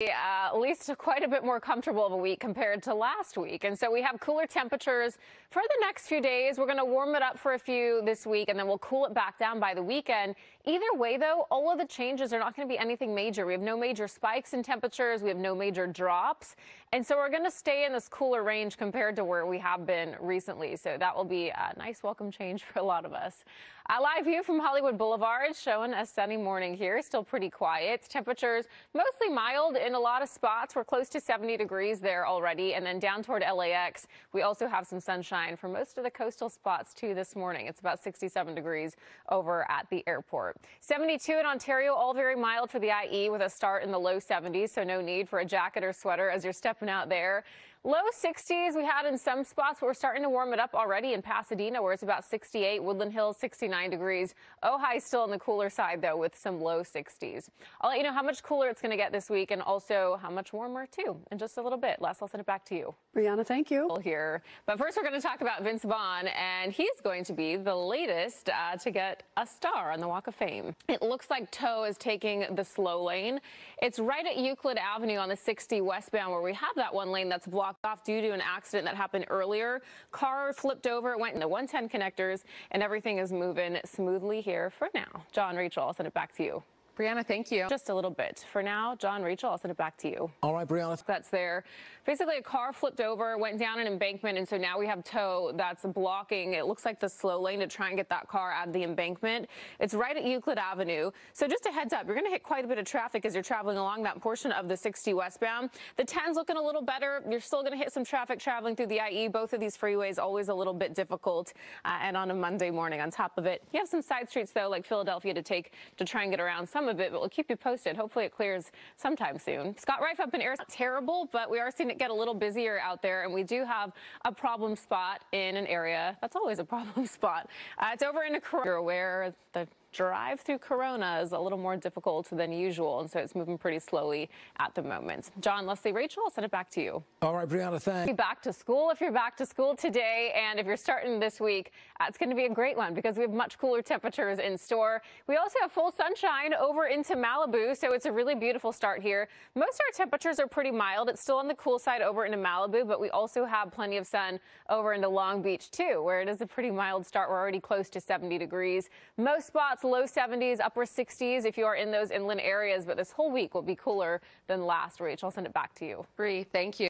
Uh, at least quite a bit more comfortable of a week compared to last week. And so we have cooler temperatures for the next few days. We're going to warm it up for a few this week and then we'll cool it back down by the weekend. Either way, though, all of the changes are not going to be anything major. We have no major spikes in temperatures. We have no major drops. And so we're going to stay in this cooler range compared to where we have been recently. So that will be a nice welcome change for a lot of us. A live view from Hollywood Boulevard showing a sunny morning here. Still pretty quiet. Temperatures mostly mild in a lot of spots. We're close to 70 degrees there already. And then down toward LAX, we also have some sunshine for most of the coastal spots too this morning. It's about 67 degrees over at the airport. 72 in Ontario, all very mild for the IE with a start in the low 70s. So no need for a jacket or sweater as you're stepping out there. Low 60s we had in some spots, but we're starting to warm it up already in Pasadena, where it's about 68. Woodland Hills, 69 degrees. Ojai still on the cooler side, though, with some low 60s. I'll let you know how much cooler it's going to get this week and also how much warmer, too, in just a little bit. Les, I'll send it back to you. Brianna, thank you. Here. But first, we're going to talk about Vince Vaughn, and he's going to be the latest uh, to get a star on the Walk of Fame. It looks like tow is taking the slow lane. It's right at Euclid Avenue on the 60 westbound, where we have that one lane that's blocked off due to an accident that happened earlier. Car flipped over, it went into 110 connectors, and everything is moving smoothly here for now. John, Rachel, I'll send it back to you. Brianna, thank you. Just a little bit. For now, John, Rachel, I'll send it back to you. All right, Brianna. That's there. Basically, a car flipped over, went down an embankment, and so now we have tow that's blocking. It looks like the slow lane to try and get that car out of the embankment. It's right at Euclid Avenue. So just a heads up, you're going to hit quite a bit of traffic as you're traveling along that portion of the 60 westbound. The 10's looking a little better. You're still going to hit some traffic traveling through the IE. Both of these freeways always a little bit difficult. Uh, and on a Monday morning, on top of it, you have some side streets, though, like Philadelphia to take to try and get around some of it, but we'll keep you posted. Hopefully it clears sometime soon. Scott Rife up in Arizona, terrible, but we are seeing it get a little busier out there, and we do have a problem spot in an area. That's always a problem spot. Uh, it's over in a You're aware the drive through Corona is a little more difficult than usual, and so it's moving pretty slowly at the moment. John, Leslie, Rachel, I'll send it back to you. All right, Brianna, thanks. Back to school if you're back to school today, and if you're starting this week, it's going to be a great one because we have much cooler temperatures in store. We also have full sunshine over into Malibu, so it's a really beautiful start here. Most of our temperatures are pretty mild. It's still on the cool side over into Malibu, but we also have plenty of sun over into Long Beach, too, where it is a pretty mild start. We're already close to 70 degrees. Most spots low 70s, upper 60s if you are in those inland areas, but this whole week will be cooler than last. Rachel, I'll send it back to you. Bree, thank you.